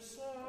So.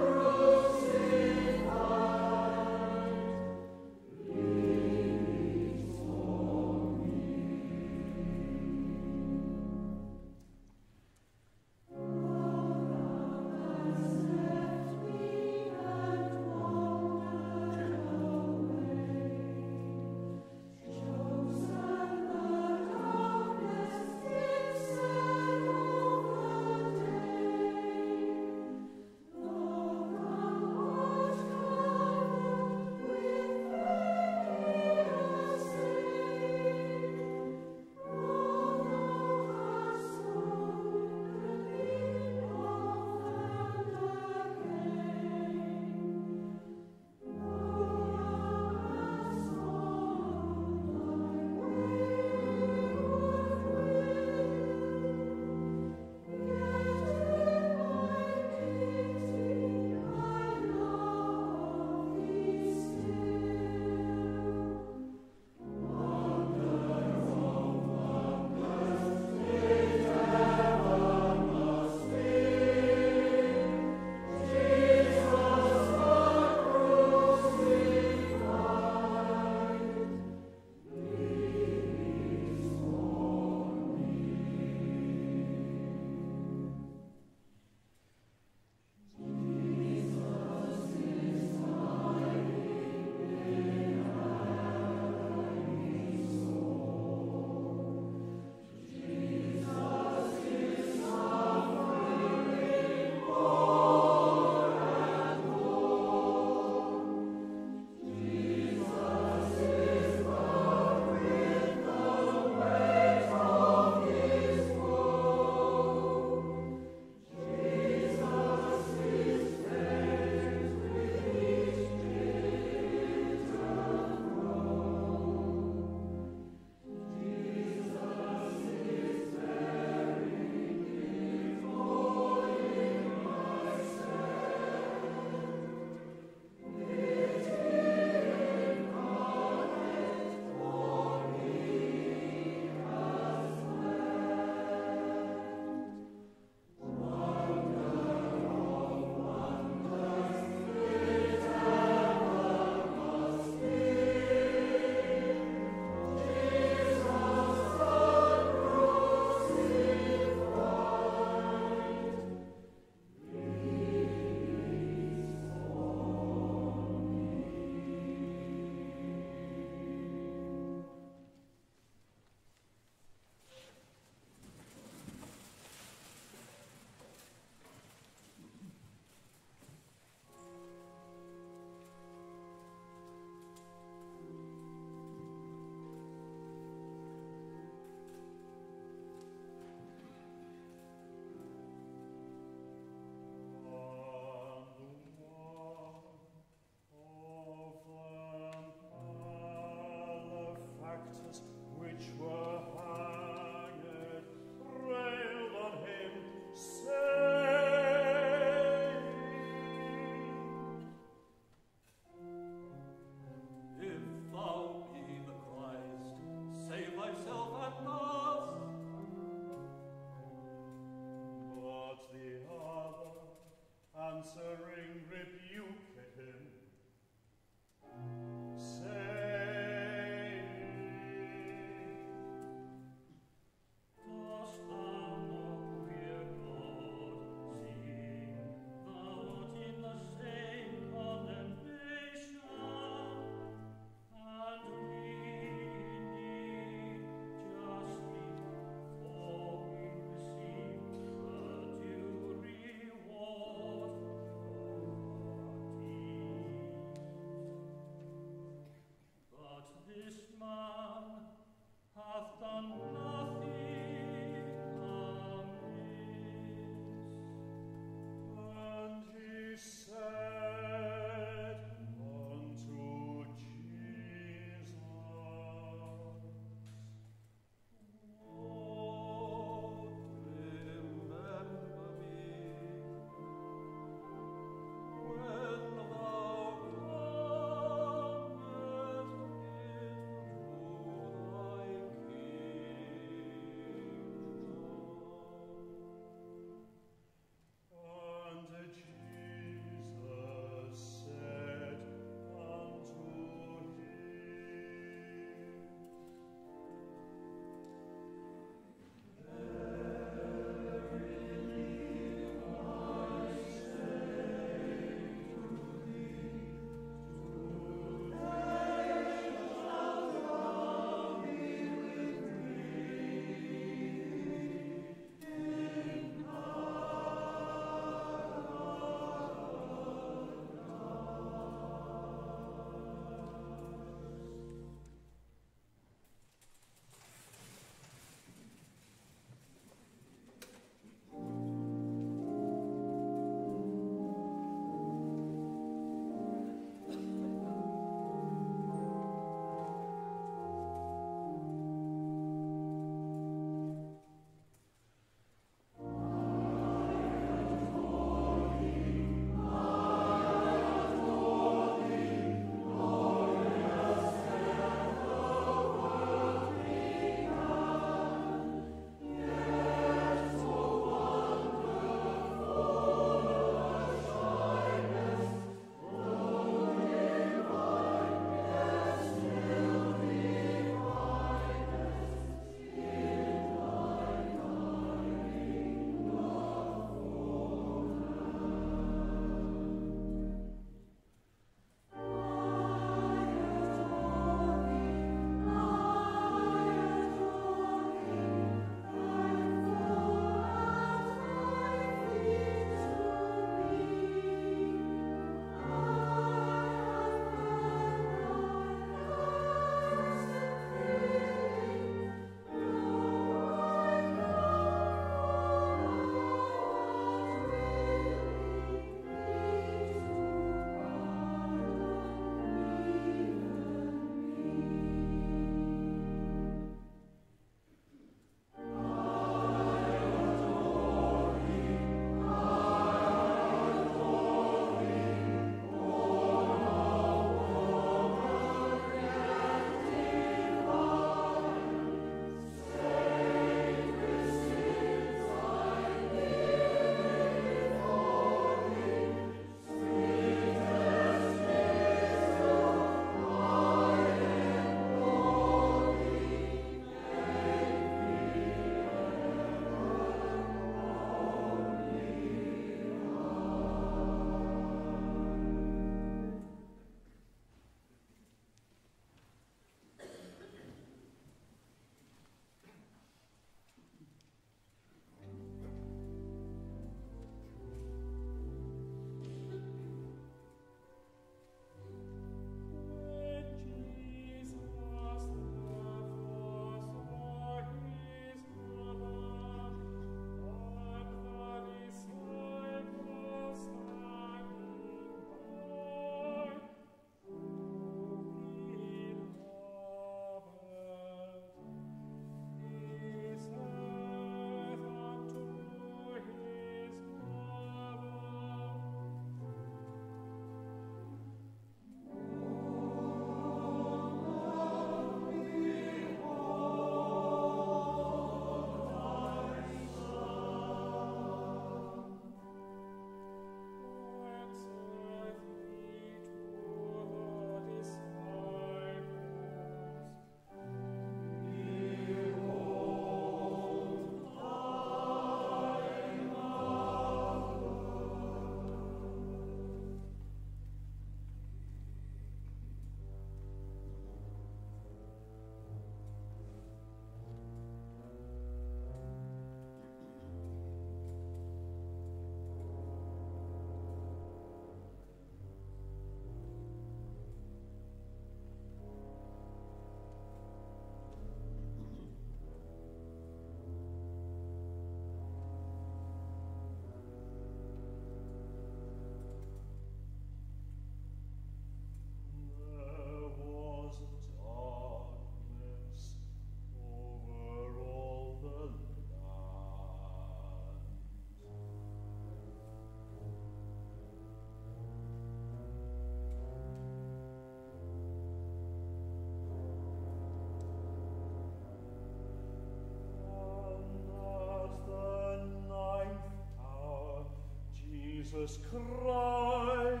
Jesus cried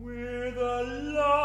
with a loud